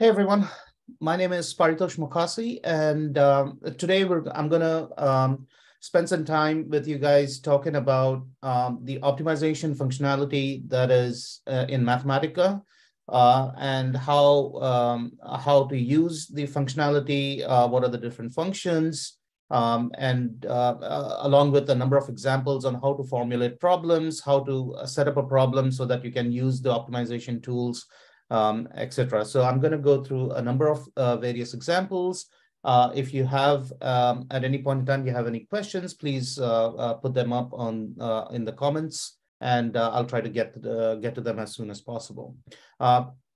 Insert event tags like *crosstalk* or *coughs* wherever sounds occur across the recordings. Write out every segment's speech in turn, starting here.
Hey everyone, my name is Paritosh Mokhasi, and um, today I'm going to um, spend some time with you guys talking about um, the optimization functionality that is uh, in Mathematica uh, and how um, how to use the functionality, uh, what are the different functions, um, and uh, uh, along with a number of examples on how to formulate problems, how to set up a problem so that you can use the optimization tools um, etc. So I'm going to go through a number of uh, various examples. Uh, if you have, um, at any point in time, you have any questions, please uh, uh put them up on uh, in the comments, and uh, I'll try to get to, the, get to them as soon as possible.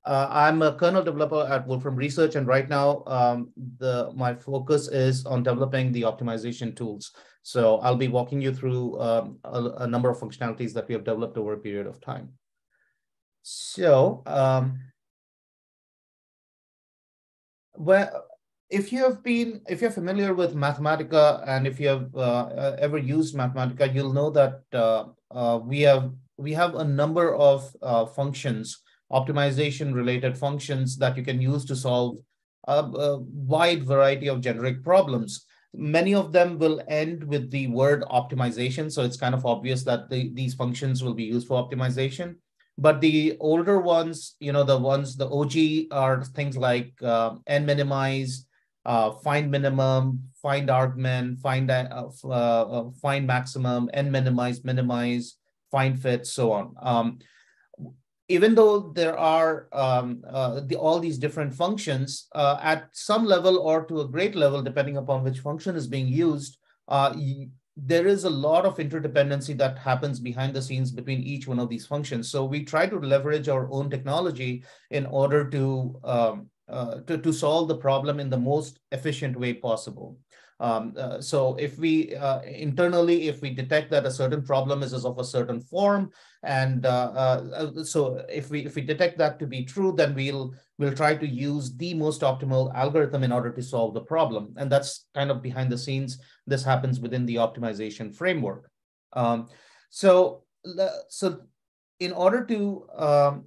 I'm a kernel developer at Wolfram Research, and right now, um, the my focus is on developing the optimization tools. So I'll be walking you through um, a, a number of functionalities that we have developed over a period of time. So, um, well, if you have been, if you're familiar with Mathematica and if you have uh, uh, ever used Mathematica, you'll know that uh, uh, we have we have a number of uh, functions, optimization related functions that you can use to solve a, a wide variety of generic problems many of them will end with the word optimization. So it's kind of obvious that the, these functions will be used for optimization. But the older ones, you know, the ones, the OG are things like uh, n minimize, uh, find minimum, find argmin, find uh, uh, uh, find maximum, n minimize, minimize, find fit, so on. Um, even though there are um, uh, the, all these different functions, at some level or to a great level, depending upon which function is being used, there is a lot of interdependency that happens behind the scenes between each one of these functions. So we try to leverage our own technology in order to, um, uh, to, to solve the problem in the most efficient way possible. Um, uh, so if we uh, internally, if we detect that a certain problem is, is of a certain form, and uh, uh so if we if we detect that to be true, then we'll we'll try to use the most optimal algorithm in order to solve the problem, and that's kind of behind the scenes. This happens within the optimization framework. Um, so so in order to um,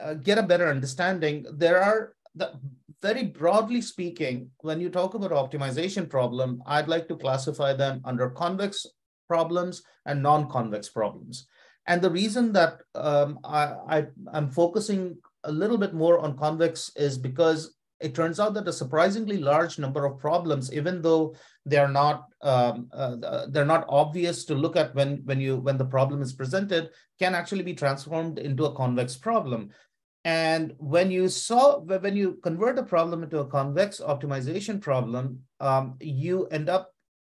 uh, get a better understanding, there are the very broadly speaking, when you talk about optimization problem, I'd like to classify them under convex problems and non-convex problems. And the reason that um, I, I'm focusing a little bit more on convex is because it turns out that a surprisingly large number of problems, even though they're not um, uh, they're not obvious to look at when when you when the problem is presented, can actually be transformed into a convex problem. And when you saw when you convert a problem into a convex optimization problem, um, you end up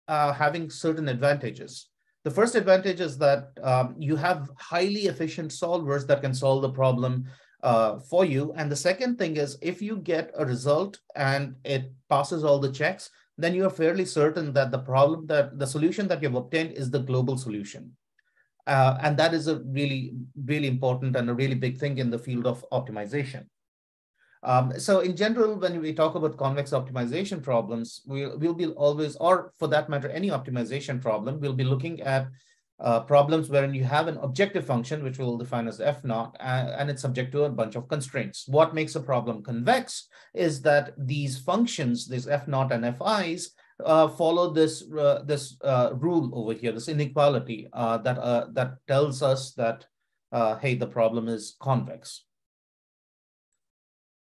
uh, having certain advantages. The first advantage is that um, you have highly efficient solvers that can solve the problem uh, for you. And the second thing is if you get a result and it passes all the checks, then you are fairly certain that the problem that the solution that you've obtained is the global solution. Uh, and that is a really, really important and a really big thing in the field of optimization. Um, so in general, when we talk about convex optimization problems, we'll, we'll be always, or for that matter, any optimization problem, we'll be looking at uh, problems wherein you have an objective function, which we'll define as f naught, and, and it's subject to a bunch of constraints. What makes a problem convex is that these functions, these f naught and fi's, uh, follow this uh, this uh, rule over here, this inequality uh, that uh, that tells us that uh, hey, the problem is convex.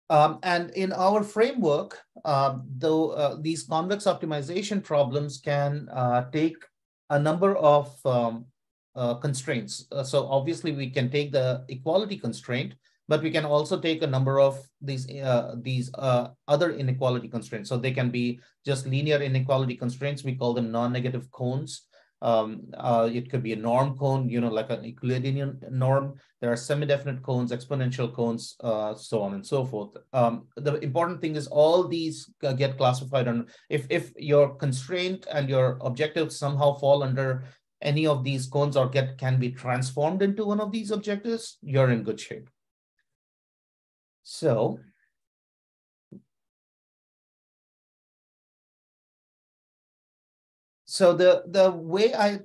Um, and in our framework, um, though these convex optimization problems can take a number of um, constraints. so obviously, we can take the equality constraint, but we can also take a number of these uh, these uh, other inequality constraints. So they can be just linear inequality constraints. We call them non-negative cones. Um, uh, it could be a norm cone, you know, like an Euclidean norm. There are semi-definite cones, exponential cones, uh, so on and so forth. Um, the important thing is all these get classified on if if your constraint and your objective somehow fall under any of these cones or get can be transformed into one of these objectives, you're in good shape. So so the, the way I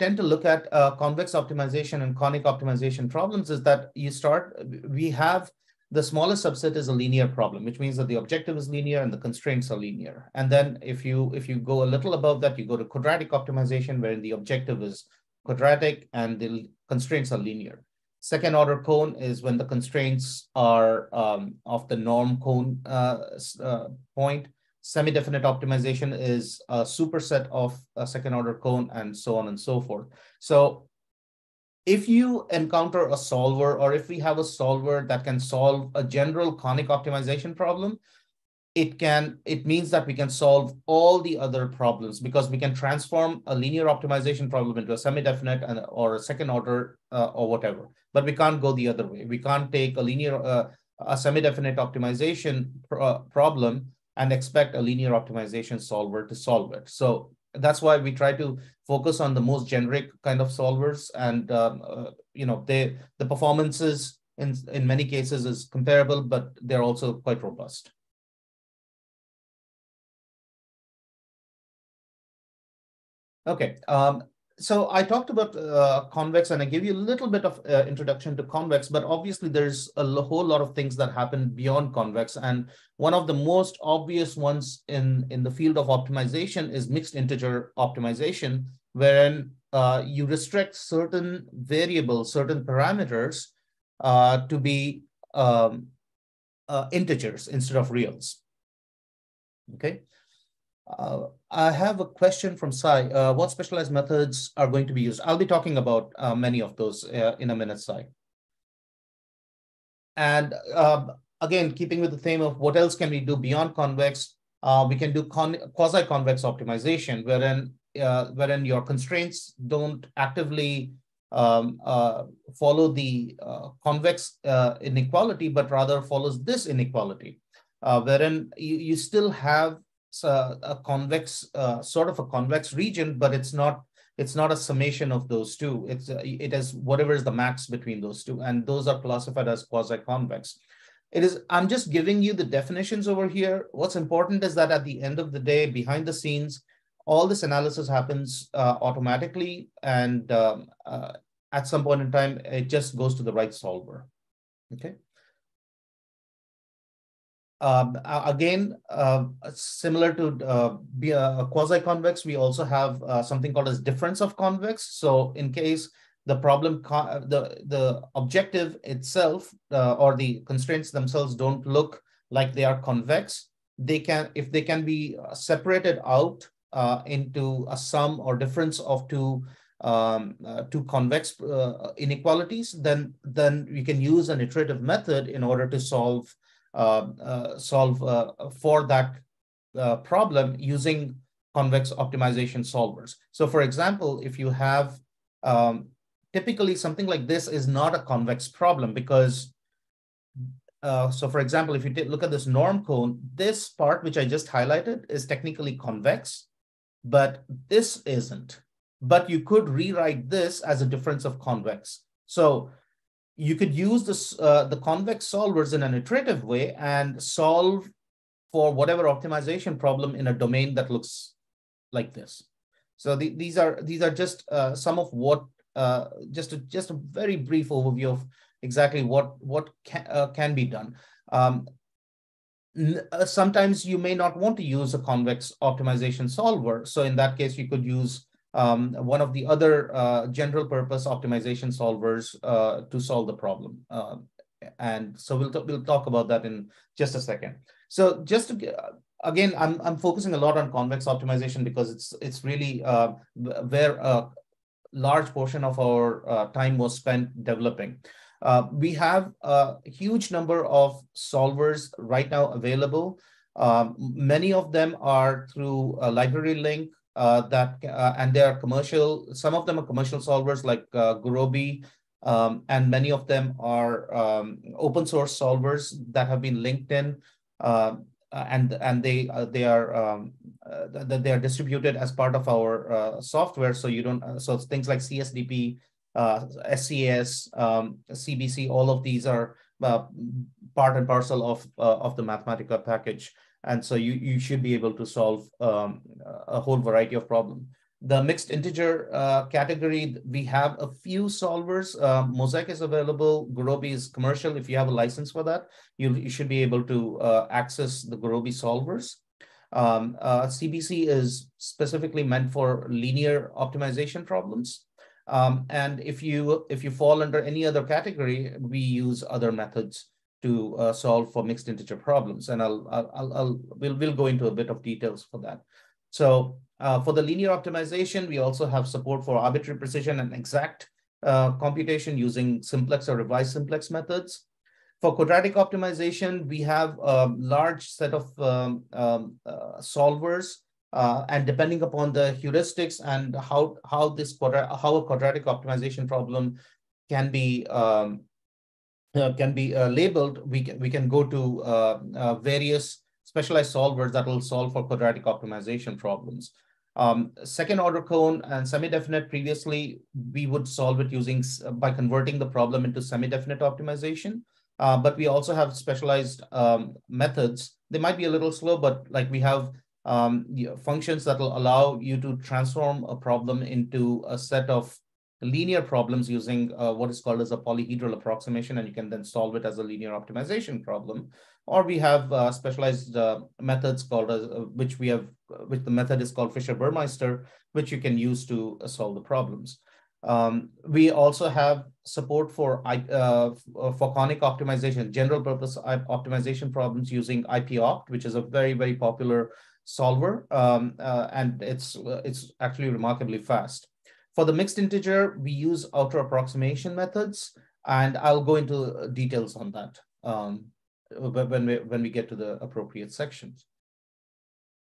tend to look at uh, convex optimization and conic optimization problems is that you start, we have the smallest subset is a linear problem, which means that the objective is linear and the constraints are linear. And then if you if you go a little above that, you go to quadratic optimization, wherein the objective is quadratic and the constraints are linear. Second order cone is when the constraints are um, of the norm cone uh, uh, point. Semi-definite optimization is a superset of a second order cone and so on and so forth. So if you encounter a solver or if we have a solver that can solve a general conic optimization problem, it can it means that we can solve all the other problems because we can transform a linear optimization problem into a semi-definite and or a second order uh, or whatever. But we can't go the other way. We can't take a linear uh, a semi-definite optimization uh, problem and expect a linear optimization solver to solve it. So that's why we try to focus on the most generic kind of solvers and um, uh, you know they the performances in in many cases is comparable but they're also quite robust okay um, so I talked about uh, convex and I gave you a little bit of uh, introduction to convex, but obviously there's a whole lot of things that happen beyond convex. And one of the most obvious ones in, in the field of optimization is mixed integer optimization, wherein uh, you restrict certain variables, certain parameters uh, to be um, uh, integers instead of reals. Okay. Uh, I have a question from Sai. Uh, what specialized methods are going to be used? I'll be talking about uh, many of those uh, in a minute, Sai. And um, again, keeping with the theme of what else can we do beyond convex, uh, we can do quasi-convex optimization, wherein uh, wherein your constraints don't actively um, follow the convex inequality, but rather follows this inequality, wherein you, you still have a, a convex, uh, sort of a convex region, but it's not it's not a summation of those two. It's uh, it is whatever is the max between those two, and those are classified as quasi-convex. It is. I'm just giving you the definitions over here. What's important is that at the end of the day, behind the scenes, all this analysis happens uh, automatically, and um, uh, at some point in time, it just goes to the right solver. Okay. Um, again, uh, similar to uh, be a, quasi-convex, we also have uh, something called as difference of convex. So in case the problem, the, the objective itself uh, or the constraints themselves don't look like they are convex, they can, if they can be separated out uh, into a sum or difference of two um, uh, two convex inequalities, then, then we can use an iterative method in order to solve uh, uh, solve uh, for that problem using convex optimization solvers. So for example, if you have um, typically something like this is not a convex problem because uh, so for example, if you look at this norm cone, this part which I just highlighted is technically convex, but this isn't. But you could rewrite this as a difference of convex. So you could use this, uh, the convex solvers in an iterative way and solve for whatever optimization problem in a domain that looks like this. So the, these are these are just uh, some of what uh, just a, just a very brief overview of exactly what what can, uh, can be done. Um, uh, sometimes you may not want to use a convex optimization solver. So in that case, you could use um, one of the other uh, general purpose optimization solvers uh, to solve the problem. Uh, and so we'll, we'll talk about that in just a second. So just to get, again, I'm, I'm focusing a lot on convex optimization because it's, it's really uh, where a large portion of our uh, time was spent developing. Uh, we have a huge number of solvers right now available. Um, many of them are through a library link uh, that uh, and they are commercial. Some of them are commercial solvers like uh, Gurobi, um, and many of them are um, open source solvers that have been linked in, uh, and and they uh, they are um, uh, they are distributed as part of our uh, software. So you don't so things like CSDP, SCS, um, CBC, all of these are part and parcel of of the Mathematica package. And so you, you should be able to solve um, a whole variety of problems. The mixed integer uh, category, we have a few solvers. Uh, MOSEK is available. Gurobi is commercial. If you have a license for that, you, you should be able to uh, access the Gurobi solvers. Um, uh, CBC is specifically meant for linear optimization problems. Um, and if you if you fall under any other category, we use other methods to uh, solve for mixed integer problems. And I'll, I'll, I'll, we'll, we'll go into a bit of details for that. So uh, for the linear optimization, we also have support for arbitrary precision and exact uh, computation using simplex or revised simplex methods. For quadratic optimization, we have a large set of um, um, uh, solvers uh, and depending upon the heuristics and how how this quadra how a quadratic optimization problem can be um, uh, can be uh, labeled, we can we can go to uh, uh, various specialized solvers that will solve for quadratic optimization problems. Um, second order cone and semi-definite previously we would solve it using by converting the problem into semi-definite optimization. Uh, but we also have specialized um, methods. They might be a little slow, but like we have um, functions that will allow you to transform a problem into a set of linear problems using uh, what is called as a polyhedral approximation, and you can then solve it as a linear optimization problem. Or we have uh, specialized uh, methods called, uh, which we have, which the method is called Fischer-Burmeister, which you can use to uh, solve the problems. Um, we also have support for uh, for conic optimization, general purpose optimization problems using IPOpt, which is a very, very popular solver, um, uh, and it's uh, it's actually remarkably fast. For the mixed integer, we use outer approximation methods, and I'll go into details on that um, when we when we get to the appropriate sections.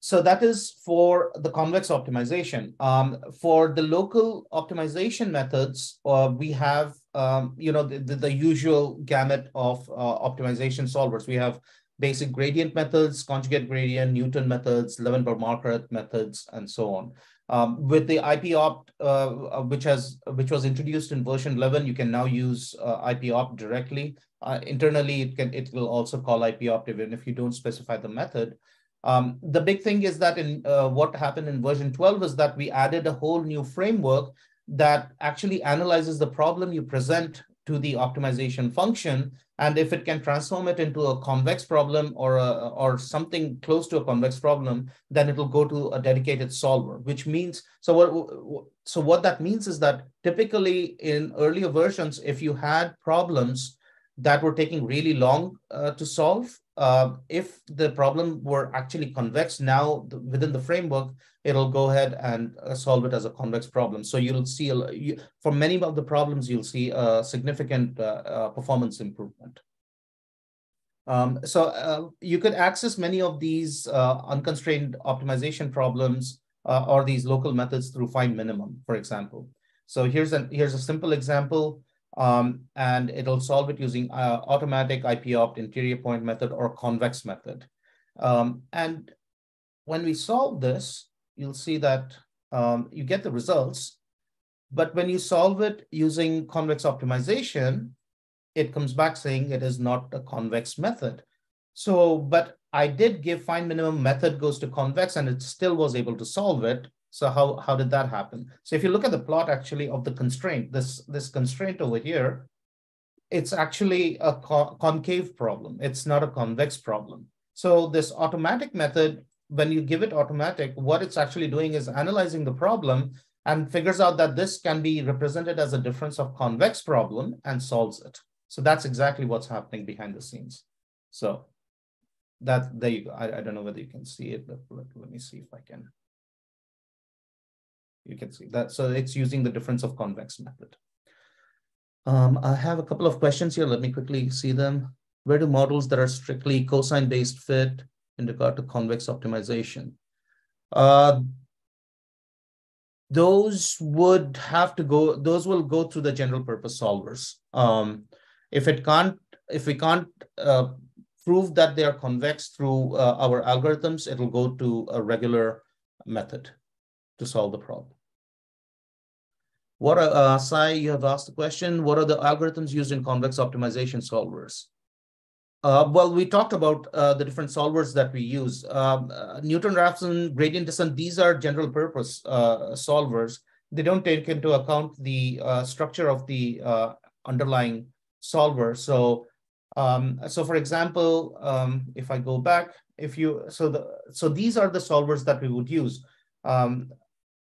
So that is for the convex optimization. Um, for the local optimization methods, uh, we have um, you know the, the, the, usual gamut of uh, optimization solvers. We have basic gradient methods, conjugate gradient, Newton methods, Levenberg-Marquardt methods, and so on. Um, with the IPOpt, uh, uh, which has which was introduced in version 11, you can now use uh, IPOpt directly. Uh, internally, it can it will also call IPOpt even if you don't specify the method. Um, the big thing is that in uh, what happened in version 12 is that we added a whole new framework that actually analyzes the problem you present to the optimization function. And if it can transform it into a convex problem or, a, or something close to a convex problem, then it will go to a dedicated solver, which means, so what, so what that means is that typically in earlier versions, if you had problems that were taking really long uh, to solve, uh, if the problem were actually convex now the, within the framework, it'll go ahead and uh, solve it as a convex problem. So you'll see, a, you, for many of the problems, you'll see a significant uh, uh performance improvement. Um, so uh, you could access many of these unconstrained optimization problems or these local methods through find minimum, for example. So here's, a here's a simple example um, and it'll solve it using uh, automatic IPOpt interior point method or convex method. Um, and when we solve this, you'll see that um, you get the results, but when you solve it using convex optimization, it comes back saying it is not a convex method. So, but I did give find minimum method goes to convex and it still was able to solve it. So how, how did that happen? So if you look at the plot actually of the constraint, this, this constraint over here, it's actually a co concave problem. It's not a convex problem. So this automatic method, when you give it automatic, what it's actually doing is analyzing the problem and figures out that this can be represented as a difference of convex problem and solves it. So that's exactly what's happening behind the scenes. So that there you go. I, I don't know whether you can see it, but let, let me see if I can you can see that. So it's using the difference of convex method. Um, I have a couple of questions here. Let me quickly see them. Where do models that are strictly cosine based fit in regard to convex optimization? Uh, those would have to go, those will go through the general purpose solvers. Um, if it can't, if we can't uh, prove that they are convex through uh, our algorithms, it'll go to a regular method to solve the problem. What are, uh, Sai, you have asked the question, what are the algorithms used in convex optimization solvers? Uh, well, we talked about uh, the different solvers that we use. Um, uh, Newton-Raphson, gradient descent, these are general purpose uh, solvers. They don't take into account the uh, structure of the uh, underlying solver. So, um, so for example, um, if I go back, if you, so the, so these are the solvers that we would use. Um,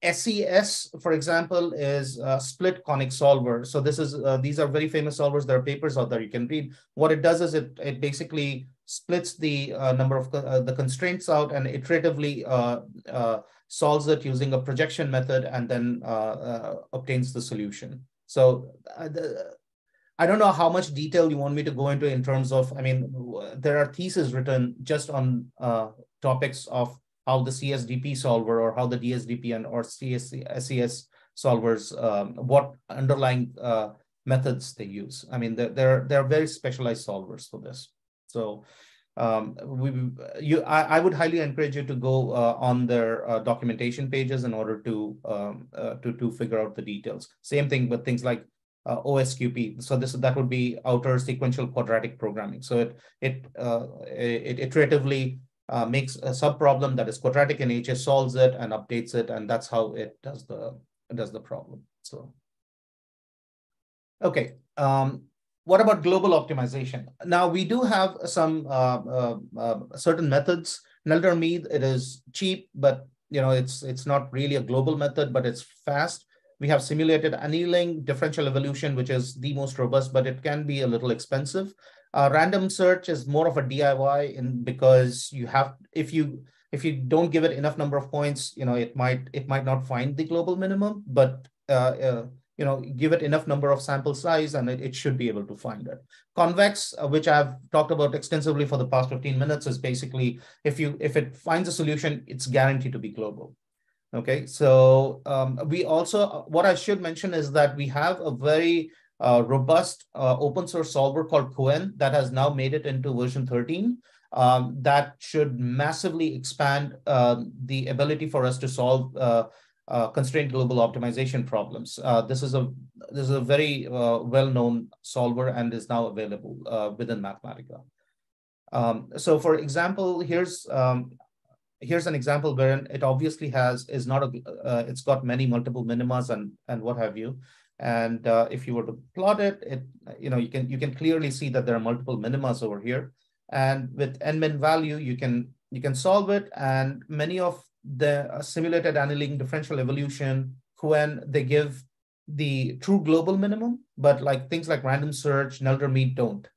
SCS, for example, is a split conic solver. So this is uh, these are very famous solvers. There are papers out there you can read. What it does is it it basically splits the uh, number of uh, the constraints out and iteratively uh, uh, solves it using a projection method and then uh, obtains the solution. So the, I don't know how much detail you want me to go into in terms of. I mean, there are theses written just on topics of how the CSDP solver or how the DSDP and or SCS solvers, um, what underlying uh, methods they use. I mean, they're, they're very specialized solvers for this. So um, we, you, I, I, would highly encourage you to go uh, on their uh, documentation pages in order to, um, uh, to, to figure out the details. Same thing with things like uh, OSQP. So this that would be outer sequential quadratic programming. So it it uh, it iteratively uh, makes a subproblem that is quadratic in nature, solves it and updates it, and that's how it does the does the problem. So, okay. Um, what about global optimization? Now we do have some uh, uh, uh certain methods. Nelder-Mead, it is cheap, but you know it's it's not really a global method, but it's fast. We have simulated annealing, differential evolution, which is the most robust, but it can be a little expensive. Uh, random search is more of a DIY in because you have if you if you don't give it enough number of points, you know it might it might not find the global minimum, but uh, uh, you know give it enough number of sample size and it, it should be able to find it. Convex, uh, which I've talked about extensively for the past 15 minutes, is basically if you if it finds a solution, it's guaranteed to be global. Okay, so um, we also what I should mention is that we have a very uh, robust uh, open source solver called Couenne that has now made it into version 13. Um, that should massively expand uh, the ability for us to solve uh, uh, constrained global optimization problems. Uh, this is a this is a very well-known solver and is now available within Mathematica. Um, so, for example, here's um, here's an example where it obviously has is not a it's got many multiple minimas and and what have you. And uh, if you were to plot it, it you know you can you can clearly see that there are multiple minimas over here. And with nmin value, you can you can solve it. And many of the simulated annealing differential evolution, when they give the true global minimum, but like things like random search, Nelder-Mead don't.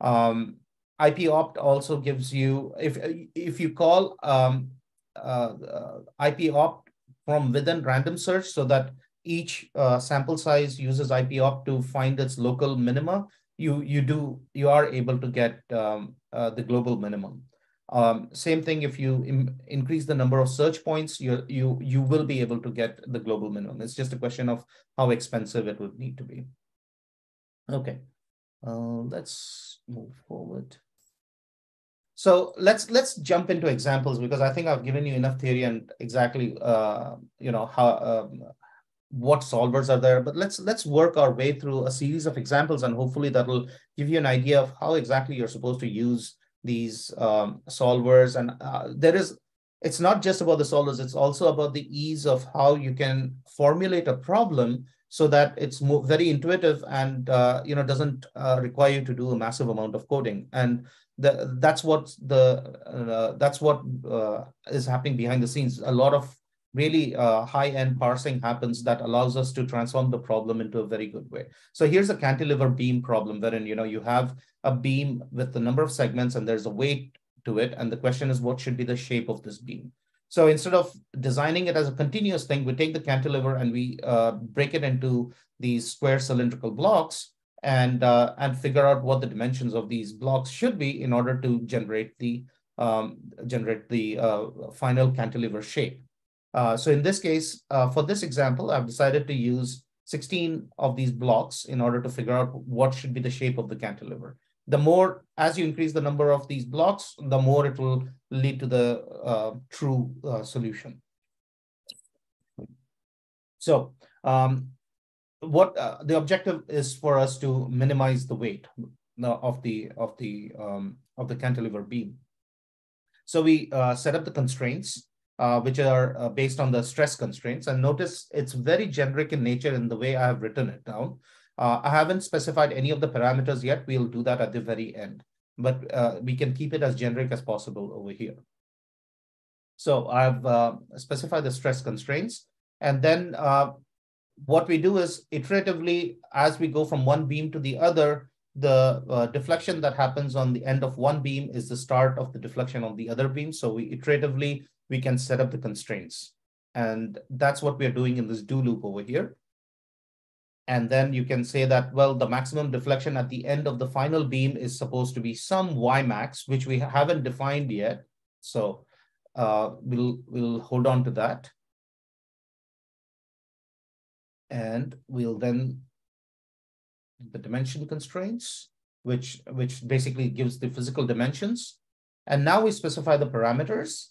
Um, IP-opt also gives you if if you call um, uh, uh, IP-opt from within random search so that each uh, sample size uses IP-opt to find its local minima, you you do you are able to get um, uh, the global minimum. Um, same thing if you increase the number of search points, you you you will be able to get the global minimum. It's just a question of how expensive it would need to be. Okay, uh, let's move forward. So let's let's jump into examples because I think I've given you enough theory and exactly uh, you know how um, what solvers are there, but let's let's work our way through a series of examples and hopefully that will give you an idea of how exactly you're supposed to use these um, solvers. And uh, there is, it's not just about the solvers, it's also about the ease of how you can formulate a problem so that it's very intuitive and uh, you know doesn't uh, require you to do a massive amount of coding. And the, that's what the uh, that's what uh, is happening behind the scenes. A lot of really uh, high-end parsing happens that allows us to transform the problem into a very good way. So here's a cantilever beam problem wherein you know you have a beam with the number of segments and there's a weight to it. And the question is what should be the shape of this beam? So instead of designing it as a continuous thing, we take the cantilever and we uh, break it into these square cylindrical blocks and, uh, and figure out what the dimensions of these blocks should be in order to generate the, um, generate the uh, final cantilever shape. Uh, so in this case, uh, for this example, I've decided to use 16 of these blocks in order to figure out what should be the shape of the cantilever. The more, as you increase the number of these blocks, the more it will lead to the uh, true uh, solution. So um, what uh, the objective is for us to minimize the weight. of the of the um, of the cantilever beam. So we set up the constraints, uh, which are uh, based on the stress constraints. And notice it's very generic in nature in the way I have written it down. Uh, I haven't specified any of the parameters yet. We'll do that at the very end, but uh, we can keep it as generic as possible over here. So I've uh, specified the stress constraints. And then what we do is iteratively, as we go from one beam to the other, the uh, deflection that happens on the end of one beam is the start of the deflection on the other beam. So we iteratively, we can set up the constraints. And that's what we're doing in this do loop over here. And then you can say that, well, the maximum deflection at the end of the final beam is supposed to be some Y max, which we haven't defined yet. So uh, we'll, we'll hold on to that. And we'll then the dimension constraints, which, which basically gives the physical dimensions. And now we specify the parameters.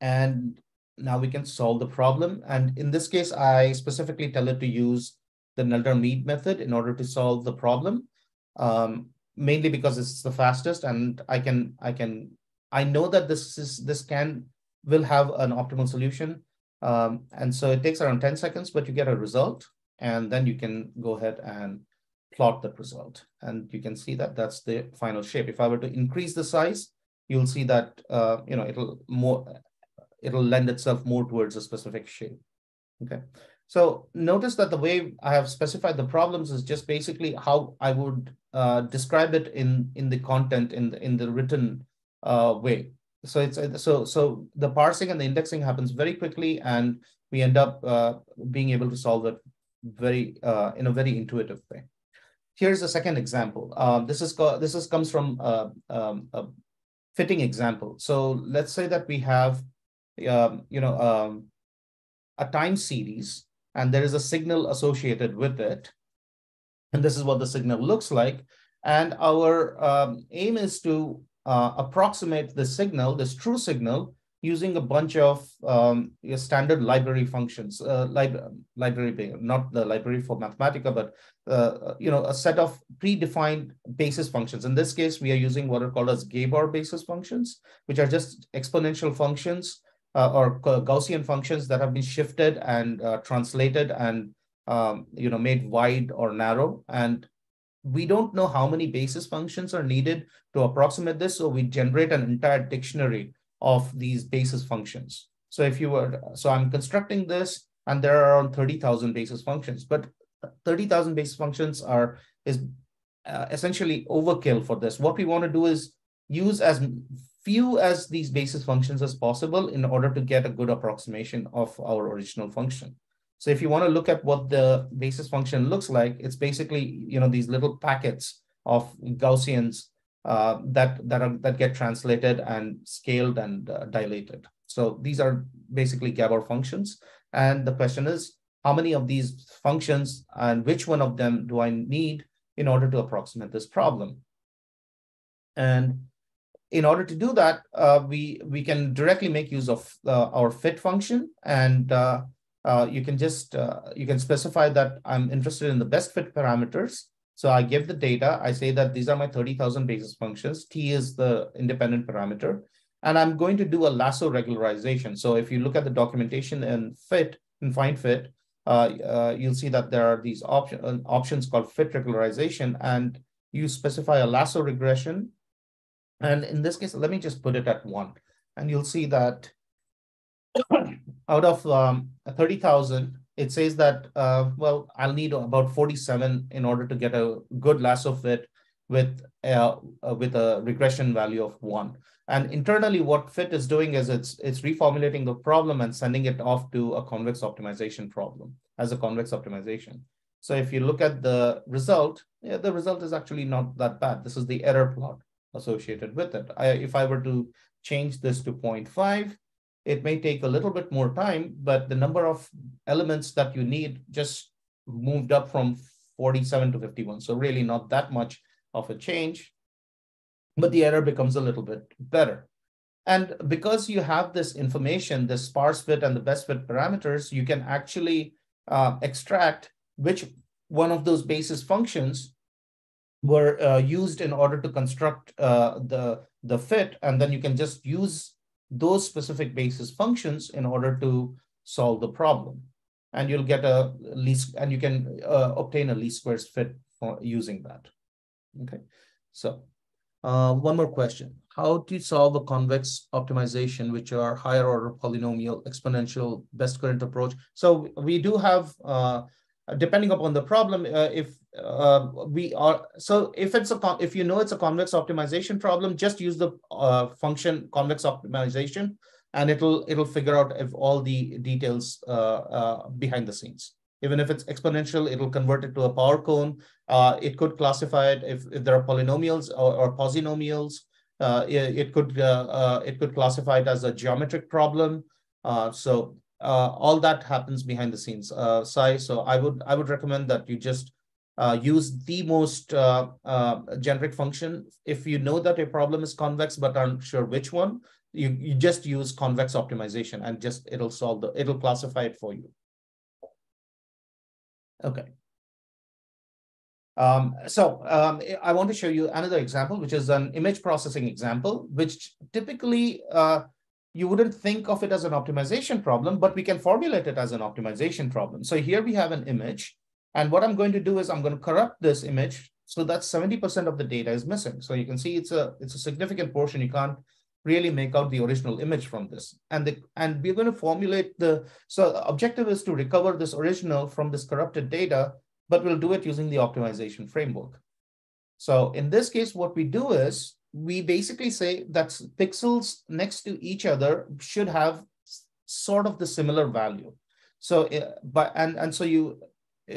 And now we can solve the problem. And in this case, I specifically tell it to use the Nelder-Mead method in order to solve the problem, um, mainly because it's the fastest and I can, I can, I know that this is, this can, will have an optimal solution. Um, and so it takes around 10 seconds, but you get a result and then you can go ahead and plot that result. And you can see that that's the final shape. If I were to increase the size, you'll see that uh, you know it'll more it'll lend itself more towards a specific shape. Okay. So notice that the way I have specified the problems is just basically how I would uh, describe it in in the content in the in the written uh, way. So it's so so the parsing and the indexing happens very quickly, and we end up uh, being able to solve it very uh, in a very intuitive way. Here's a second example. Um, this is this is comes from uh, um, a fitting example. So let's say that we have, um, you know, um, a time series, and there is a signal associated with it, and this is what the signal looks like. And our um, aim is to uh, approximate the signal, this true signal, using a bunch of um, standard library functions, uh, lib library, not the library for Mathematica, but uh, you know a set of predefined basis functions. In this case, we are using what are called as Gabor basis functions, which are just exponential functions uh, or Gaussian functions that have been shifted and uh, translated and um, you know made wide or narrow. And we don't know how many basis functions are needed to approximate this, so we generate an entire dictionary of these basis functions. So if you were, so I'm constructing this and there are around 30,000 basis functions, but 30,000 basis functions are is uh, essentially overkill for this. What we want to do is use as few as these basis functions as possible in order to get a good approximation of our original function. So if you want to look at what the basis function looks like, it's basically you know these little packets of Gaussians uh, that that are that get translated and scaled and uh, dilated. So these are basically Gabor functions. And the question is, how many of these functions and which one of them do I need in order to approximate this problem? And in order to do that, uh, we, we can directly make use of uh, our fit function. And uh, uh, you can just, you can specify that I'm interested in the best fit parameters so I give the data. I say that these are my 30,000 basis functions. T is the independent parameter. And I'm going to do a lasso regularization. So if you look at the documentation in fit, in find fit, uh, uh, you'll see that there are these option, uh, options called fit regularization. And you specify a lasso regression. And in this case, let me just put it at one. And you'll see that *coughs* out of um, 30,000, it says that, uh, well, I'll need about 47 in order to get a good lasso fit with, uh, uh, with a regression value of one. And internally, what fit is doing is it's, it's reformulating the problem and sending it off to a convex optimization problem as a convex optimization. So if you look at the result, yeah, the result is actually not that bad. This is the error plot associated with it. I, if I were to change this to 0.5, it may take a little bit more time, but the number of elements that you need just moved up from 47 to 51. So really not that much of a change, but the error becomes a little bit better. And because you have this information, the sparse fit and the best fit parameters, you can actually uh, extract which one of those basis functions were uh, used in order to construct uh, the, the fit. And then you can just use those specific basis functions in order to solve the problem. And you'll get a least, and you can uh, obtain a least squares fit for using that. Okay, so uh, one more question. How do you solve a convex optimization, which are higher order polynomial, exponential, best current approach? So we do have, uh, depending upon the problem, uh, if uh, we are, so if it's a, if you know it's a convex optimization problem, just use the uh, function convex optimization and it'll, it'll figure out if all the details uh, uh, behind the scenes even if it's exponential, it'll convert it to a power cone. Uh, it could classify it if, if there are polynomials or, or. Uh, it, it, could it could classify it as a geometric problem. So all that happens behind the scenes. Uh, Sai, so I would I would recommend that you just use the most generic function. If you know that a problem is convex but aren't sure which one, you, you just use convex optimization and just it'll solve the it'll classify it for you. Okay. Um, so um, I want to show you another example, which is an image processing example, which typically uh, you wouldn't think of it as an optimization problem, but we can formulate it as an optimization problem. So here we have an image. And what I'm going to do is I'm going to corrupt this image so that 70% of the data is missing. So you can see it's a, it's a significant portion. You can't really make out the original image from this. And, the, and we're going to formulate the, so objective is to recover this original from this corrupted data, but we'll do it using the optimization framework. So in this case, what we do is we basically say that pixels next to each other should have sort of the similar value. So, uh, but, and, and so you,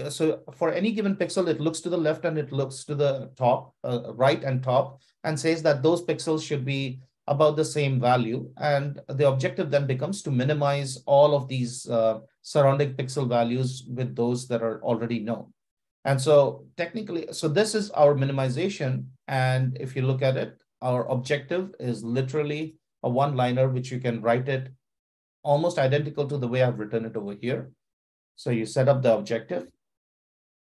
so for any given pixel, it looks to the left and it looks to the top, uh, right and top, and says that those pixels should be about the same value. And the objective then becomes to minimize all of these uh, surrounding pixel values with those that are already known. And so technically, so this is our minimization. And if you look at it, our objective is literally a one-liner, which you can write it almost identical to the way I've written it over here. So you set up the objective.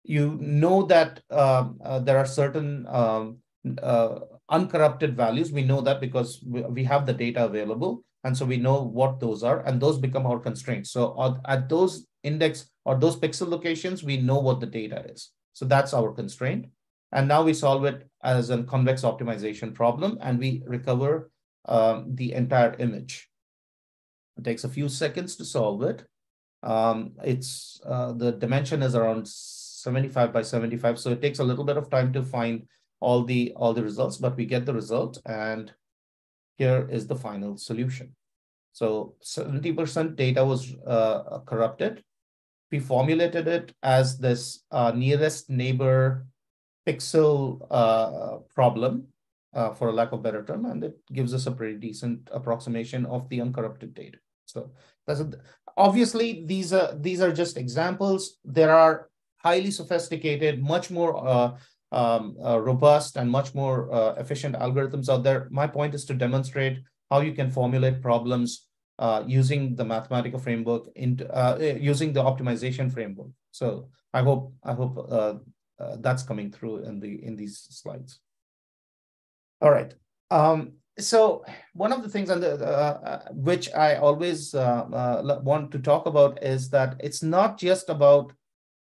You know that um, uh, there are certain um, uh, uncorrupted values. We know that because we have the data available. And so we know what those are, and those become our constraints. So at those index or those pixel locations, we know what the data is. So that's our constraint. And now we solve it as a convex optimization problem, and we recover um, the entire image. It takes a few seconds to solve it. Um, it's uh, the dimension is around 75 by 75, so it takes a little bit of time to find all the all the results, but we get the result, and here is the final solution. So 70% data was uh, corrupted. We formulated it as this uh, nearest neighbor pixel uh, problem, uh, for a lack of better term, and it gives us a pretty decent approximation of the uncorrupted data. So that's a, obviously these are these are just examples. There are highly sophisticated, much more uh, um, uh, robust and much more uh, efficient algorithms out there. My point is to demonstrate how you can formulate problems uh, using the Mathematica framework into uh, eh, using the optimization framework. So I hope I hope uh, uh, that's coming through in the in these slides. All right. Um, so one of the things the, which I always want to talk about is that it's not just about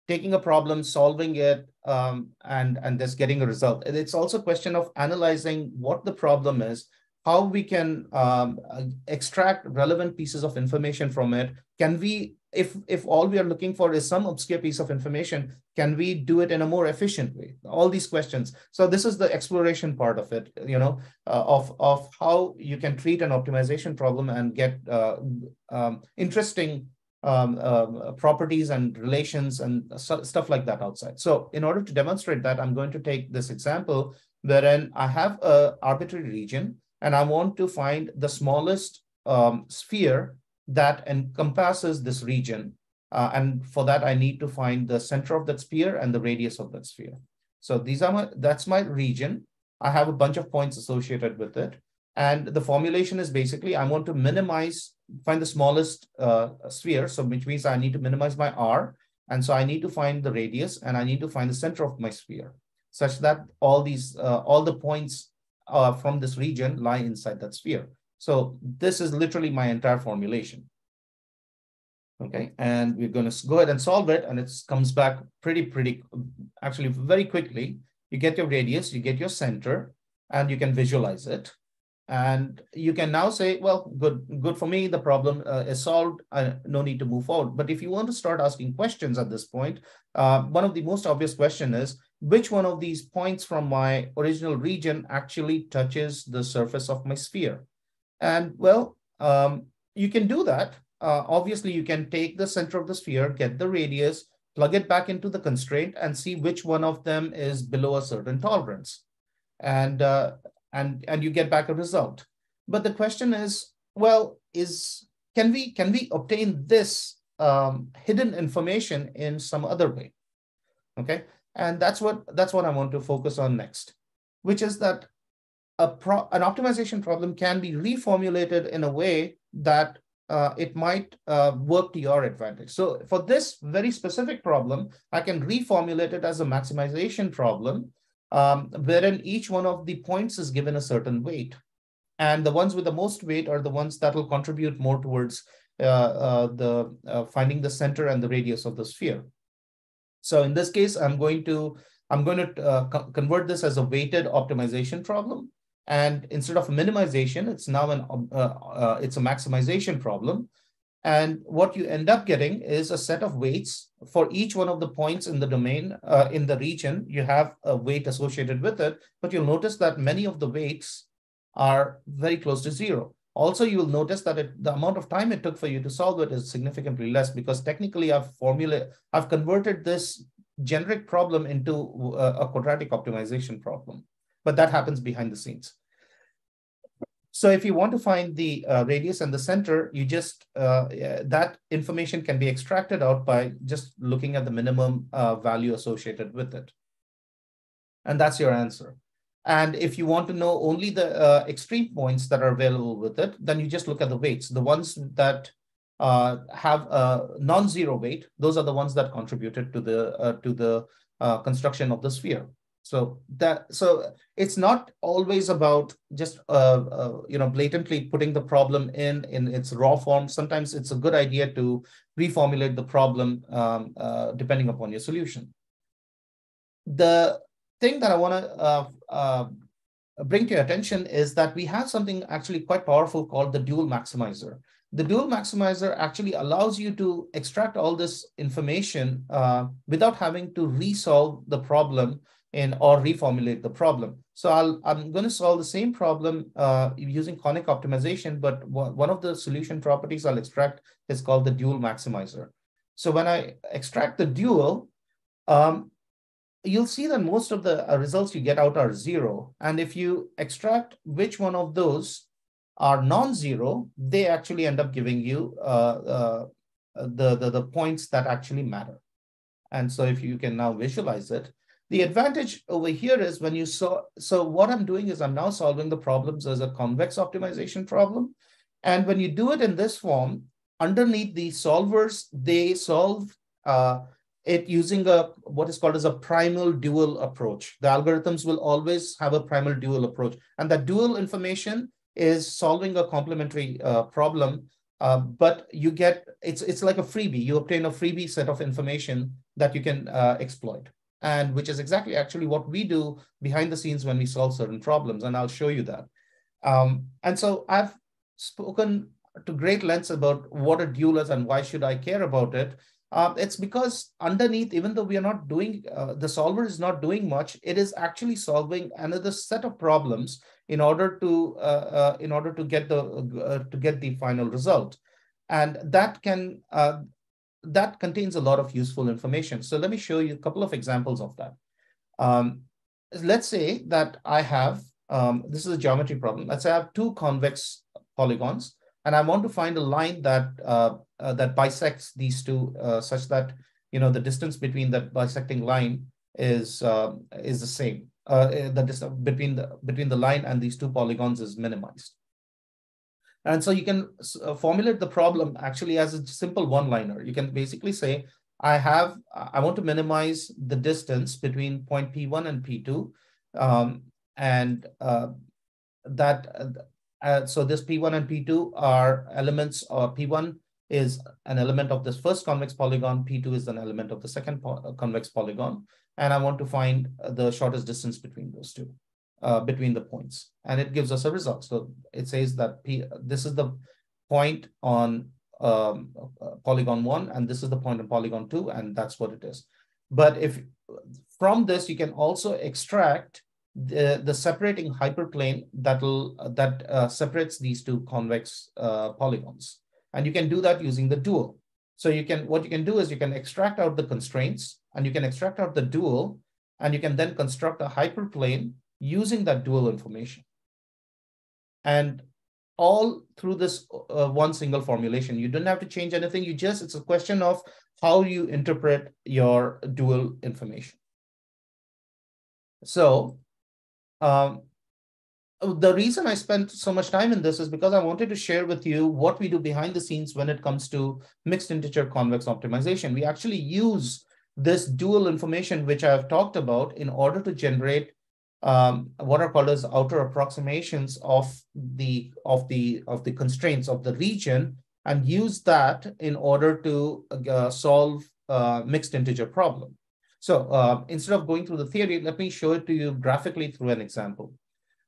taking a problem, solving it, um, and and just getting a result. It's also a question of analyzing what the problem is, how we can um, extract relevant pieces of information from it. Can we, if if all we are looking for is some obscure piece of information, can we do it in a more efficient way? All these questions. So this is the exploration part of it. You know, uh, of of how you can treat an optimization problem and get uh, um, interesting um, uh, properties and relations and stuff like that outside. So in order to demonstrate that, I'm going to take this example wherein I have a arbitrary region and I want to find the smallest um, sphere that encompasses this region. Uh, and for that, I need to find the center of that sphere and the radius of that sphere. So these are my, that's my region. I have a bunch of points associated with it. And the formulation is basically, I want to minimize, find the smallest uh, sphere. So which means I need to minimize my R. And so I need to find the radius and I need to find the center of my sphere. such that all these, uh, all the points uh, from this region lie inside that sphere. So this is literally my entire formulation. Okay, and we're going to go ahead and solve it, and it comes back pretty, pretty, actually very quickly. You get your radius, you get your center, and you can visualize it. And you can now say, well, good, good for me. The problem uh, is solved. Uh, no need to move forward. But if you want to start asking questions at this point, uh, one of the most obvious question is, which one of these points from my original region actually touches the surface of my sphere? And well, um, you can do that. Uh, obviously, you can take the center of the sphere, get the radius, plug it back into the constraint and see which one of them is below a certain tolerance. And, uh, and, and you get back a result. But the question is, well, is can we, can we obtain this um, hidden information in some other way? Okay, and that's what that's what I want to focus on next, which is that a pro an optimization problem can be reformulated in a way that uh, it might uh, work to your advantage. So for this very specific problem, I can reformulate it as a maximization problem, um, wherein each one of the points is given a certain weight. And the ones with the most weight are the ones that will contribute more towards uh, uh the uh, finding the center and the radius of the sphere. So in this case, I'm going to I'm going to uh, co convert this as a weighted optimization problem. And instead of minimization, it's now an uh, uh, it's a maximization problem. And what you end up getting is a set of weights for each one of the points in the domain, uh, in the region, you have a weight associated with it, but you'll notice that many of the weights are very close to zero. Also, you will notice that it, the amount of time it took for you to solve it is significantly less because technically I've formula, I've converted this generic problem into uh, a quadratic optimization problem, but that happens behind the scenes. So if you want to find the uh, radius and the center, you just, uh, that information can be extracted out by just looking at the minimum uh, value associated with it. And that's your answer. And if you want to know only the uh, extreme points that are available with it, then you just look at the weights. The ones that uh, have a non-zero weight, those are the ones that contributed to the uh, to the uh, construction of the sphere. So that so it's not always about just uh, uh, you know blatantly putting the problem in in its raw form. Sometimes it's a good idea to reformulate the problem um, depending upon your solution. The thing that I want to uh, uh, bring to your attention is that we have something actually quite powerful called the dual maximizer. The dual maximizer actually allows you to extract all this information uh, without having to resolve the problem in or reformulate the problem. So I'll, I'm going to solve the same problem uh, using conic optimization, but one of the solution properties I'll extract is called the dual maximizer. So when I extract the dual, um, you'll see that most of the uh, results you get out are zero. And if you extract which one of those are non-zero, they actually end up giving you uh, uh, the, the, the points that actually matter. And so if you can now visualize it, the advantage over here is when you saw, so what I'm doing is I'm now solving the problems as a convex optimization problem. And when you do it in this form, underneath the solvers, they solve uh, it using a what is called as a primal dual approach. The algorithms will always have a primal dual approach. And that dual information is solving a complementary uh, problem, uh, but you get, it's, it's like a freebie. You obtain a freebie set of information that you can uh, exploit. And which is exactly actually what we do behind the scenes when we solve certain problems. And I'll show you that. Um, and so I've spoken to great lengths about what a dual is and why should I care about it. Uh, it's because underneath, even though we are not doing, uh, the solver is not doing much, it is actually solving another set of problems in order to, uh, uh in order to get the, uh, to get the final result. And that can, uh, that contains a lot of useful information. So let me show you a couple of examples of that. Um, let's say that I have, um, this is a geometry problem. Let's say I have two convex polygons and I want to find a line that uh, uh, that bisects these two, uh, such that you know the distance between that bisecting line is um, is the same. Uh, the distance between the between the line and these two polygons is minimized. And so you can uh, formulate the problem actually as a simple one-liner. You can basically say I have, I want to minimize the distance between point P1 and P2. Um, and uh, that, uh, so this P1 and P2 are elements, or P1 is an element of this first convex polygon, P2 is an element of the second po uh, convex polygon. And I want to find the shortest distance between those two, uh, between the points. And it gives us a result. So it says that P, this is the point on um, polygon one, and this is the point on polygon two, and that's what it is. But if from this, you can also extract the, the separating hyperplane that'll that uh, separates these two convex uh, polygons. And you can do that using the dual. So you can what you can do is you can extract out the constraints and you can extract out the dual, and you can then construct a hyperplane using that dual information. And all through this uh, one single formulation. You don't have to change anything. You just, it's a question of how you interpret your dual information. So um, the reason I spent so much time in this is because I wanted to share with you what we do behind the scenes when it comes to mixed integer convex optimization. We actually use this dual information, which I've talked about in order to generate um, what are called as outer approximations of the of the of the constraints of the region and use that in order to uh, solve uh, mixed integer problem. So uh, instead of going through the theory, let me show it to you graphically through an example.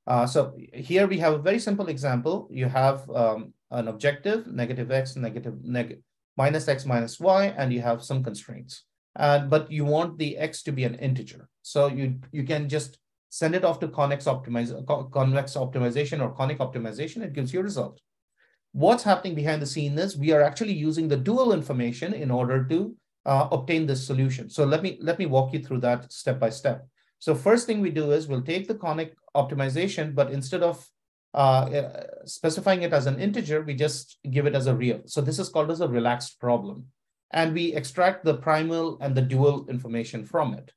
Uh, so here we have a very simple example. You have um, an objective, negative x, negative, neg minus x minus y, and you have some constraints. And, but you want the x to be an integer. So you, you can just send it off to convex, convex optimization or conic optimization, it gives you a result. What's happening behind the scene is we are actually using the dual information in order to uh, obtain this solution. So let me, let me walk you through that step by step. So first thing we do is we'll take the conic optimization, but instead of uh, uh, specifying it as an integer, we just give it as a real. So this is called as a relaxed problem. And we extract the primal and the dual information from it.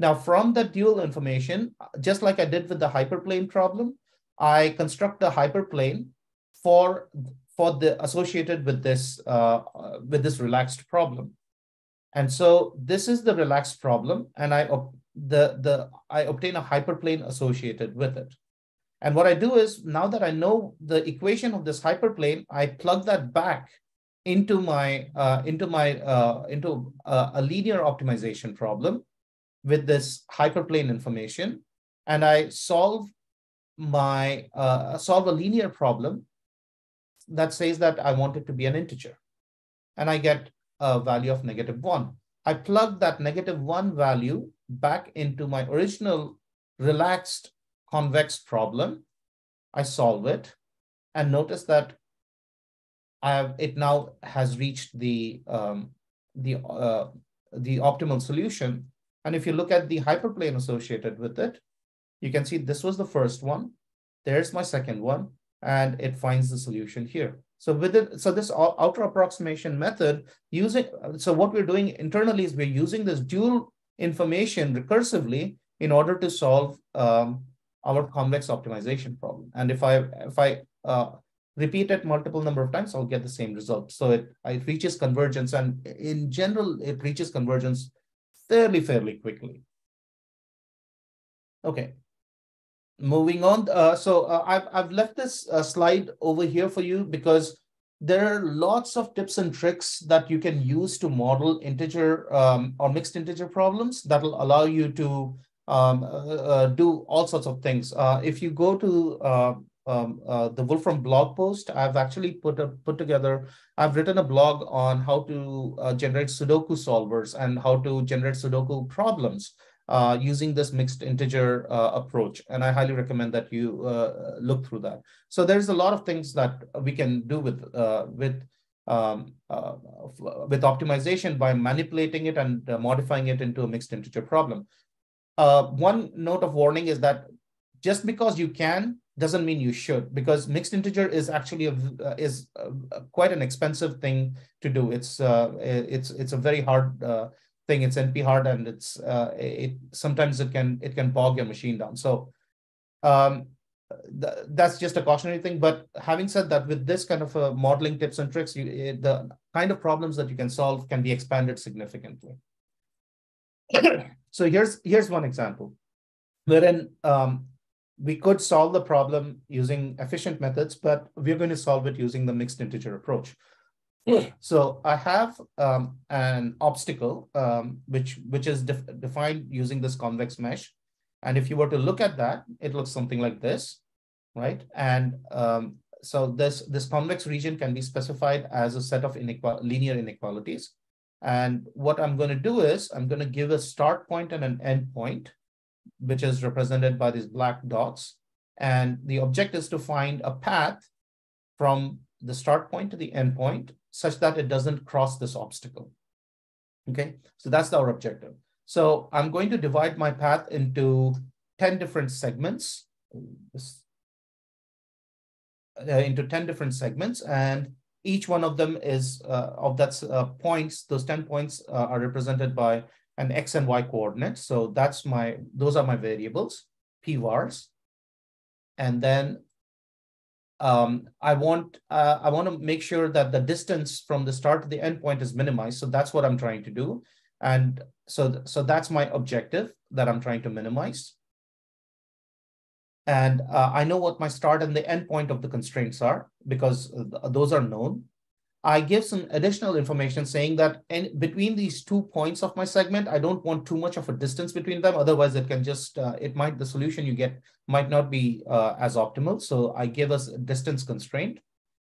Now, from that dual information, just like I did with the hyperplane problem, I construct the hyperplane for, for the associated with this, uh, with this relaxed problem. And so this is the relaxed problem, and I, the, the, I obtain a hyperplane associated with it. And what I do is now that I know the equation of this hyperplane, I plug that back into my uh, into my uh, into a, a linear optimization problem with this hyperplane information and I solve my uh, solve a linear problem that says that I want it to be an integer. And I get a value of negative one. I plug that negative one value back into my original relaxed convex problem. I solve it and notice that I have, it now has reached the, um, the, uh, the optimal solution and if you look at the hyperplane associated with it, you can see this was the first one. There's my second one, and it finds the solution here. So with it, so this outer approximation method using, so what we're doing internally is we're using this dual information recursively in order to solve um, our convex optimization problem. And if I if I uh, repeat it multiple number of times, I'll get the same result. So it, it reaches convergence, and in general, it reaches convergence fairly, fairly quickly. Okay, moving on. Uh, so uh, I've, I've left this uh, slide over here for you because there are lots of tips and tricks that you can use to model integer um, or mixed integer problems that will allow you to um, uh, uh, do all sorts of things. Uh, if you go to um, uh, the Wolfram blog post, I've actually put a, put together, I've written a blog on how to uh, generate Sudoku solvers and how to generate Sudoku problems uh, using this mixed integer uh, approach. And I highly recommend that you uh, look through that. So there's a lot of things that we can do with, uh, with, um, with optimization by manipulating it and modifying it into a mixed integer problem. one note of warning is that just because you can doesn't mean you should because mixed integer is actually a, uh, is uh, quite an expensive thing to do. It's uh, it's it's a very hard uh, thing. It's np hard and it's uh, it sometimes it can it can bog your machine down. So um, th that's just a cautionary thing. But having said that with this kind of modeling tips and tricks you, the kind of problems that you can solve can be expanded significantly. *coughs* so here's here's one example, wherein um, we could solve the problem using efficient methods, but we're going to solve it using the mixed integer approach. *clears throat* So I have um, an obstacle um, which which is def defined using this convex mesh, and if you were to look at that, it looks something like this, right? And um, so this this convex region can be specified as a set of inequal linear inequalities. And what I'm going to do is I'm going to give a start point and an end point, which is represented by these black dots. And the object is to find a path from the start point to the end point such that it doesn't cross this obstacle. Okay, so that's our objective. So I'm going to divide my path into 10 different segments, uh, into 10 different segments, and each one of them is uh, of that uh, points, those 10 points uh, are represented by an X and Y coordinates. So that's my, those are my variables, P vars. And then um, I want uh, I want to make sure that the distance from the start to the end point is minimized. So that's what I'm trying to do. And so, so that's my objective that I'm trying to minimize. And uh, I know what my start and the end point of the constraints are because those are known. I give some additional information saying that in, between these two points of my segment, I don't want too much of a distance between them. Otherwise, it can just, uh, it might, the solution you get might not be uh, as optimal. So I give us a distance constraint.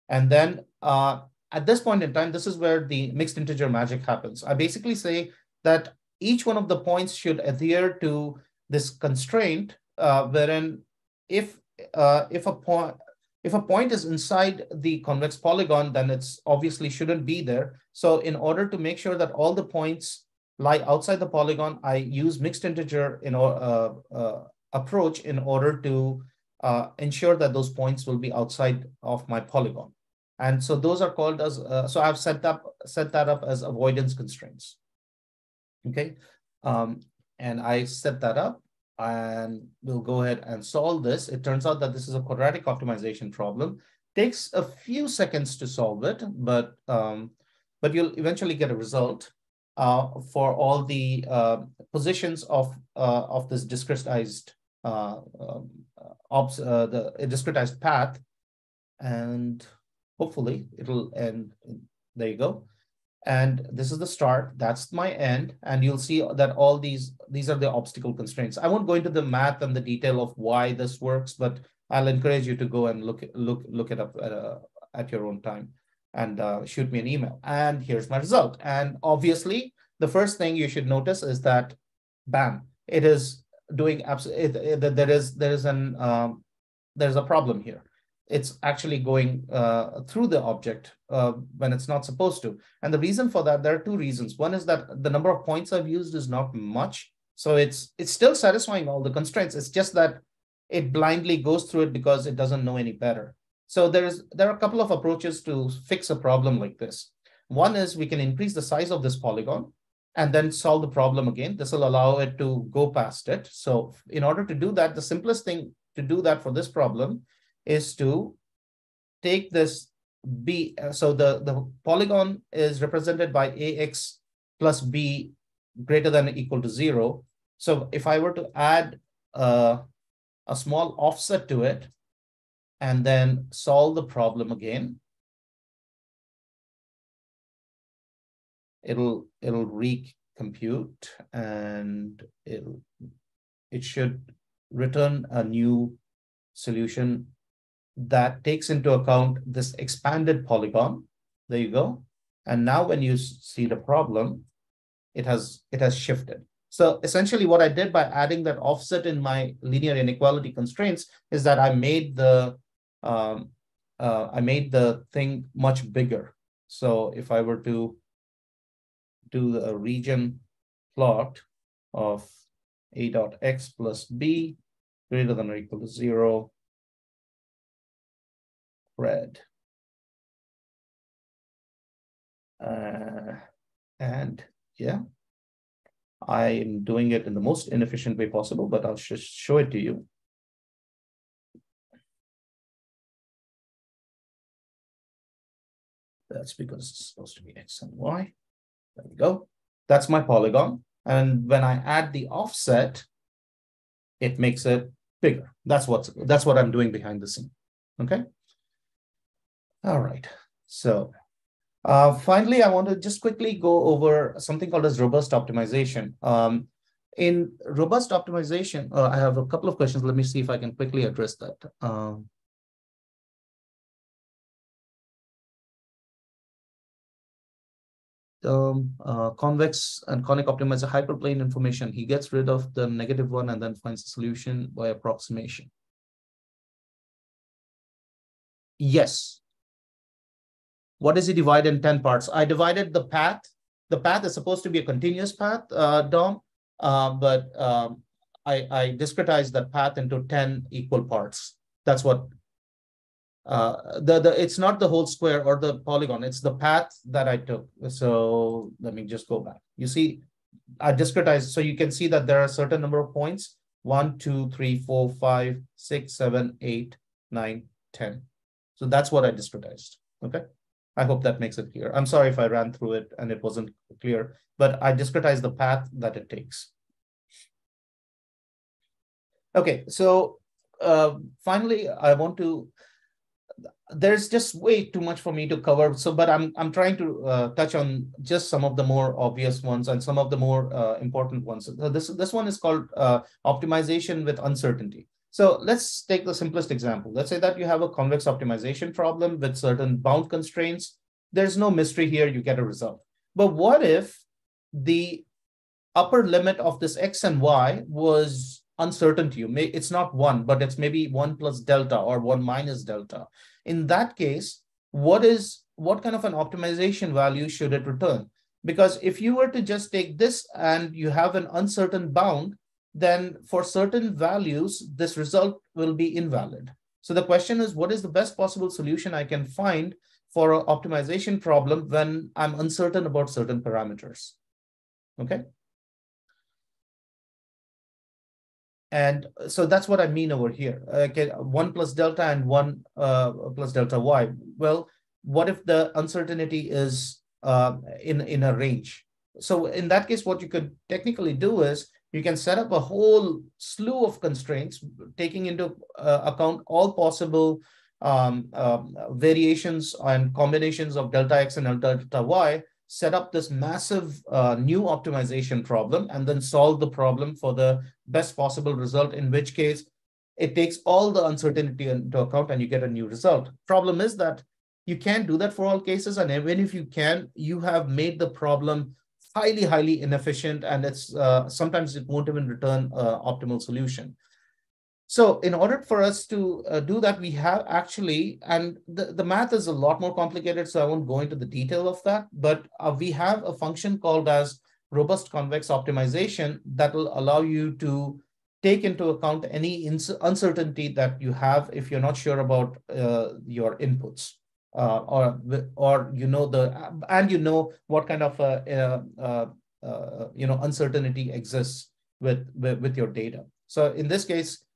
And then uh, at this point in time, this is where the mixed integer magic happens. I basically say that each one of the points should adhere to this constraint, uh, wherein if uh, if a point if a point is inside the convex polygon, then it's obviously shouldn't be there. So in order to make sure that all the points lie outside the polygon, I use mixed integer in uh, uh, approach in order to uh, ensure that those points will be outside of my polygon. And so those are called as, uh, so I've set up set that up as avoidance constraints. Okay, um, and I set that up and we'll go ahead and solve this. It turns out that this is a quadratic optimization problem. Takes a few seconds to solve it, but um, but you'll eventually get a result uh, for all the uh, positions of uh, of this discretized uh, um, obs, uh, the discretized path, and hopefully it'll end. There you go and this is the start. That's my end. And you'll see that all these these are the obstacle constraints. I won't go into the math and the detail of why this works but i'll encourage you to go and look look look it up at, uh, at your own time and uh, shoot me an email. And here's my result. And obviously the first thing you should notice is that bam it is doing absolutely there is there is an um, there's a problem here it's actually going uh, through the object uh, when it's not supposed to. And the reason for that, there are two reasons. One is that the number of points I've used is not much. So it's it's still satisfying all the constraints. It's just that it blindly goes through it because it doesn't know any better. So there's there are a couple of approaches to fix a problem like this. One is we can increase the size of this polygon and then solve the problem again. This will allow it to go past it. So in order to do that, the simplest thing to do that for this problem is to take this b, uh, so the, the polygon is represented by ax plus b greater than equal to zero. So if I were to add a, a small offset to it and then solve the problem again, it'll it'll recompute and it'll it should return a new solution that takes into account this expanded polygon. There you go. And now when you see the problem, it has it has shifted. So essentially what I did by adding that offset in my linear inequality constraints is that I made the um, uh, I made the thing much bigger. So if I were to do the region plot of a dot x plus b greater than or equal to zero, red. Uh, and yeah, I am doing it in the most inefficient way possible, but I'll just show it to you. That's because it's supposed to be X and Y. There we go. That's my polygon. And when I add the offset, it makes it bigger. That's what's that's what I'm doing behind the scene. Okay. All right. So uh, finally, I want to just quickly go over something called as robust optimization. Um, in robust optimization, uh, I have a couple of questions. Let me see if I can quickly address that. Um, um, uh, convex and conic optimizer hyperplane information. He gets rid of the negative one and then finds a solution by approximation. Yes. What does he divide in 10 parts? I divided the path. The path is supposed to be a continuous path, uh, Dom, uh, but um, I, I discretized that path into 10 equal parts. That's what uh, the, the it's not the whole square or the polygon, it's the path that I took. So let me just go back. You see, I discretized, so you can see that there are a certain number of points. One, two, three, four, five, six, seven, eight, nine, ten. So that's what I discretized, okay? I hope that makes it clear. I'm sorry if I ran through it and it wasn't clear, but I discretized the path that it takes. Okay, so uh, finally, I want to there's just way too much for me to cover. So, but I'm I'm trying to uh, touch on just some of the more obvious ones and some of the more uh, important ones. So this this one is called uh, optimization with uncertainty. So let's take the simplest example. Let's say that you have a convex optimization problem with certain bound constraints. There's no mystery here. You get a result. But what if the upper limit of this x and y was uncertain to you. It's not one, but it's maybe one plus delta or one minus delta. In that case, what is what kind of an optimization value should it return? Because if you were to just take this and you have an uncertain bound, then for certain values, this result will be invalid. So the question is, what is the best possible solution I can find for an optimization problem when I'm uncertain about certain parameters? Okay. And so that's what I mean over here. Okay, one plus delta and one uh, plus delta y. Well, what if the uncertainty is uh, in, in a range? So in that case, what you could technically do is you can set up a whole slew of constraints, taking into uh, account all possible um, um, variations and combinations of delta x and delta y, set up this massive uh, new optimization problem and then solve the problem for the best possible result, in which case it takes all the uncertainty into account and you get a new result. Problem is that you can't do that for all cases. And even if you can, you have made the problem highly, highly inefficient and it's uh, sometimes it won't even return uh, optimal solution. So in order for us to uh, do that, we have actually, and the, the math is a lot more complicated, so I won't go into the detail of that, but uh, we have a function called as robust convex optimization that will allow you to take into account any uncertainty that you have if you're not sure about uh, your inputs. Uh, or or you know the and you know what kind of uh, uh, uh, you know uncertainty exists with, with with your data. So in this case,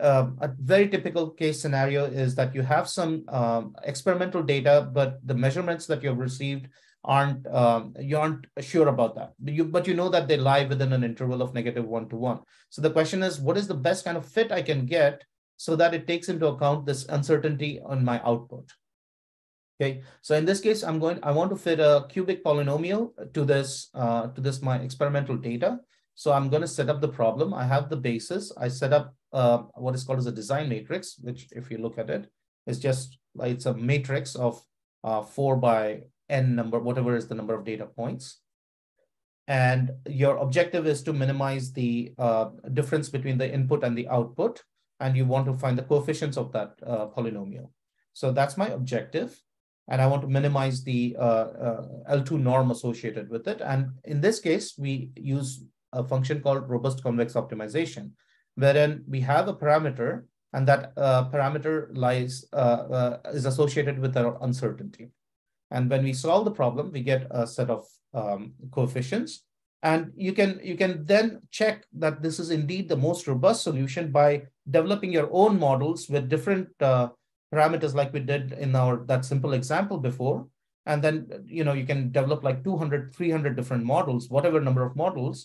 uh, a very typical case scenario is that you have some um, experimental data, but the measurements that you've received aren't um, you aren't sure about that. But you, but you know that they lie within an interval of negative one to one. So the question is, what is the best kind of fit I can get so that it takes into account this uncertainty on my output? Okay, so in this case, I'm going. I want to fit a cubic polynomial to this uh, to this my experimental data. So I'm going to set up the problem. I have the basis. I set up uh, what is called as a design matrix, which if you look at it, is just like it's a matrix of uh, four by n number, whatever is the number of data points. And your objective is to minimize the uh, difference between the input and the output. And you want to find the coefficients of that uh, polynomial. So that's my objective. And I want to minimize the uh, uh, L2 norm associated with it. And in this case, we use a function called robust convex optimization, wherein we have a parameter and that uh, parameter lies uh, uh, is associated with our uncertainty. And when we solve the problem, we get a set of um, coefficients. And you can, you can then check that this is indeed the most robust solution by developing your own models with different uh, parameters like we did in our that simple example before. and then you know you can develop like 200 300 different models whatever number of models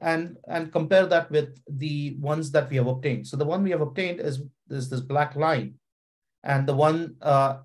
and and compare that with the ones that we have obtained. So the one we have obtained is, is this black line. And the one uh,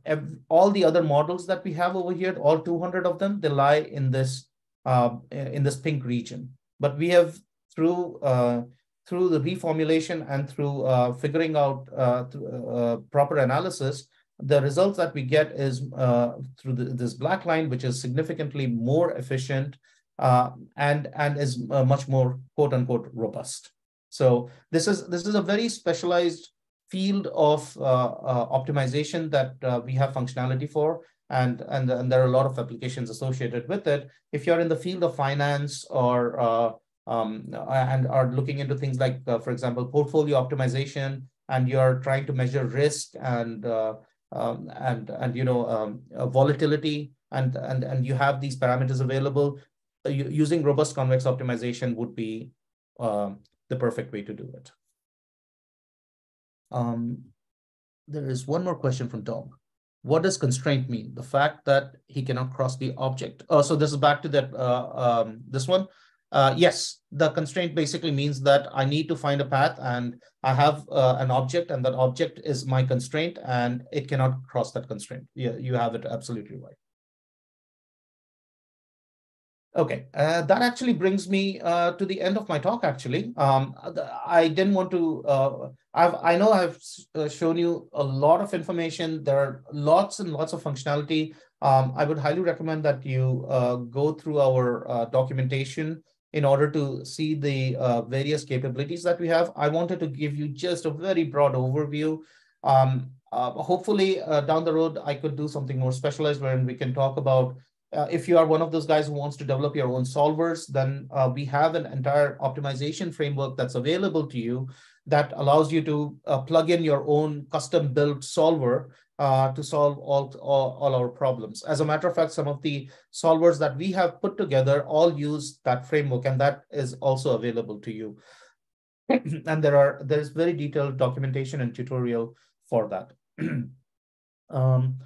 all the other models that we have over here all 200 of them they lie in this uh, in this pink region. But we have through uh, through the reformulation and through uh, figuring out uh, uh, proper analysis the results that we get is uh, through the, this black line, which is significantly more efficient uh, and and is uh, much more quote unquote robust. So this is this is a very specialized field of uh, uh, optimization that uh, we have functionality for, and and and there are a lot of applications associated with it. If you're in the field of finance or um, and are looking into things like, for example, portfolio optimization, and you're trying to measure risk and um, and and you know um, volatility and and and you have these parameters available uh, using robust convex optimization would be uh, the perfect way to do it um, there is one more question from Tom. What does constraint mean? The fact that he cannot cross the object. Oh, so this is back to that uh, um, this one. Uh, yes, the constraint basically means that I need to find a path and I have uh, an object and that object is my constraint and it cannot cross that constraint. Yeah, you have it absolutely right. Okay, uh, that actually brings me uh, to the end of my talk. Actually, um, I didn't want to. Uh, I've I know I've uh, shown you a lot of information. There are lots and lots of functionality. Um, I would highly recommend that you uh, go through our uh, documentation in order to see the uh, various capabilities that we have. I wanted to give you just a very broad overview. Um, uh, hopefully uh, down the road, I could do something more specialized wherein we can talk about uh, if you are one of those guys who wants to develop your own solvers, then uh, we have an entire optimization framework that's available to you that allows you to uh, plug in your own custom built solver uh, to solve all, all, all, our problems. As a matter of fact, some of the solvers that we have put together all use that framework, and that is also available to you. *clears throat* and there are there's very detailed documentation and tutorial for that. *clears throat* um,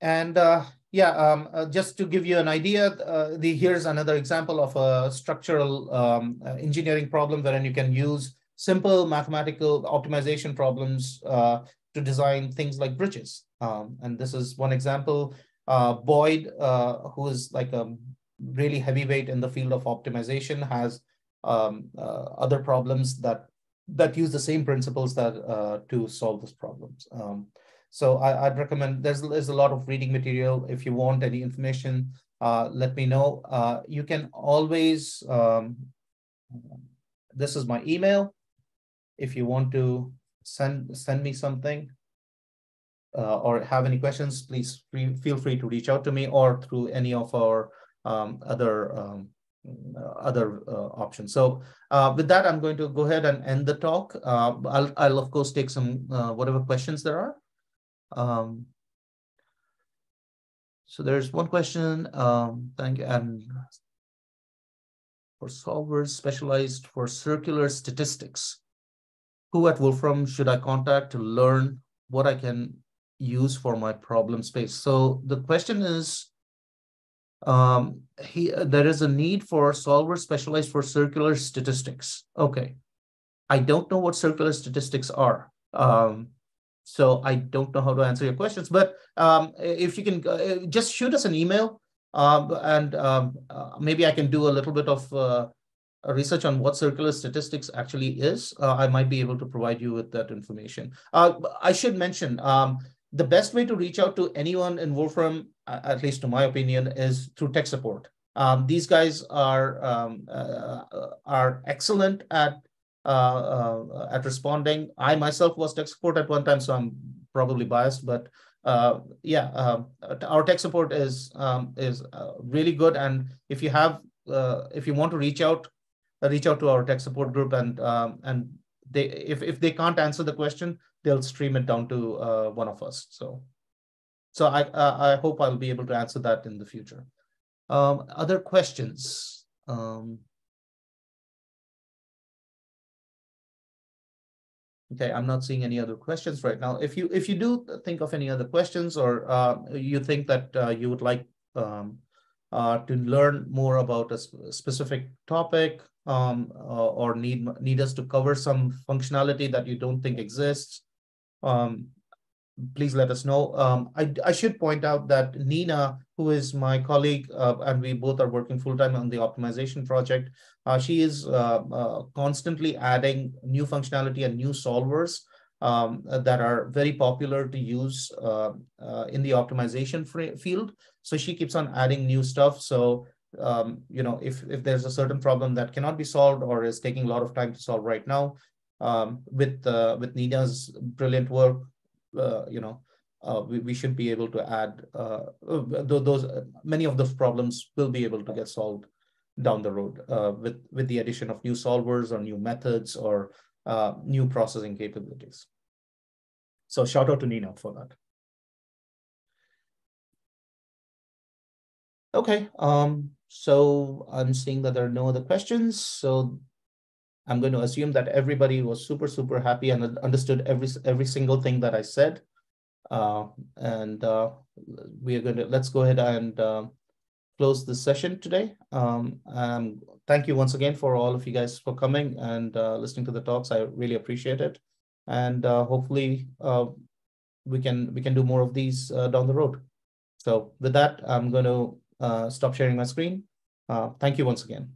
and uh, yeah, um, uh, just to give you an idea, uh, the here's another example of a structural um, uh, engineering problem wherein you can use simple mathematical optimization problems uh, to design things like bridges. Um, and this is one example. Uh, Boyd, uh, who is like a really heavyweight in the field of optimization, has um, uh, other problems that that use the same principles that uh, to solve those problems. Um, so I, would recommend there's there's a lot of reading material. If you want any information, uh, let me know. Uh, you can always. Um, this is my email. If you want to send send me something uh, or have any questions, please free, feel free to reach out to me or through any of our um, other um, other uh, options. So uh, with that, I'm going to go ahead and end the talk. Uh, I'll, I'll of course take some uh, whatever questions there are. Um, so there's one question. Um, thank you. And for solvers specialized for circular statistics who at Wolfram should I contact to learn what I can use for my problem space? So the question is, um, he, there is a need for solvers specialized for circular statistics. Okay. I don't know what circular statistics are. Um, so I don't know how to answer your questions, but um, if you can uh, just shoot us an email um, and um, uh, maybe I can do a little bit of uh, research on what circular statistics actually is, uh, I might be able to provide you with that information. Uh, I should mention um, the best way to reach out to anyone in Wolfram, at least to my opinion, is through tech support. Um, these guys are um, uh, are excellent at uh, uh, at responding. I myself was tech support at one time, so I'm probably biased, but uh, yeah, um, our tech support is um, is really good. And if you have if you want to reach out uh, reach out to our tech support group and um, and they if, if they can't answer the question they'll stream it down to uh, one of us. So so i uh, i hope i'll be able to answer that in the future. Um, other questions? Um, Okay, I'm not seeing any other questions right now. If you if you do think of any other questions or uh, you think that uh, you would like um, uh, to learn more about a specific topic um, uh, or need need us to cover some functionality that you don't think exists, um, please let us know. Um, I, I should point out that Nina, who is my colleague, uh, and we both are working full time on the optimization project, uh, she is uh, uh constantly adding new functionality and new solvers um, that are very popular to use uh, in the optimization field. So she keeps on adding new stuff. So um, you know, if if there's a certain problem that cannot be solved or is taking a lot of time to solve right now, um, with with Nina's brilliant work, uh, you know, uh, we, we should be able to add uh, those many of those problems will be able to get solved down the road with with the addition of new solvers or new methods or new processing capabilities. So shout out to Nina for that. Okay, um, so I'm seeing that there are no other questions. So I'm going to assume that everybody was super, super happy and understood every every single thing that I said. Uh, and uh, we are going to, let's go ahead and uh, close the session today. Um, um, thank you once again for all of you guys for coming and uh, listening to the talks. I really appreciate it. And uh, hopefully uh, we can we can do more of these down the road. So with that, I'm going to Uh, stop sharing my screen. Uh, thank you once again.